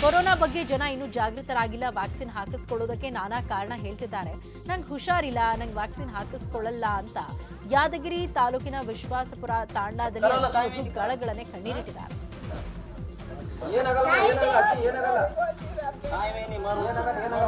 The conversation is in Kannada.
ಕೊರೋನಾ ಬಗ್ಗೆ ಜನ ಇನ್ನೂ ಜಾಗೃತರಾಗಿಲ್ಲ ವ್ಯಾಕ್ಸಿನ್ ಹಾಕಿಸ್ಕೊಳ್ಳೋದಕ್ಕೆ ನಾನಾ ಕಾರಣ ಹೇಳ್ತಿದ್ದಾರೆ. ನಂಗೆ ಹುಷಾರಿಲ್ಲ ನಂಗೆ ವ್ಯಾಕ್ಸಿನ್ ಹಾಕಿಸ್ಕೊಳ್ಳಲ್ಲ ಅಂತ ಯಾದಗಿರಿ ತಾಲೂಕಿನ ವಿಶ್ವಾಸಪುರ ತಾಂಡಾದಲ್ಲಿ ಗಳಗಳನ್ನೇ ಕಣ್ಣೀರಿಟ್ಟಿದ್ದಾರೆ. ಏನಾಗಲ್ಲ ಏನಾಗಲ್ಲ ಏನಾಗಲ್ಲ? ಏನಾಗಲ್ಲ ಏನಾಗಲ್ಲ?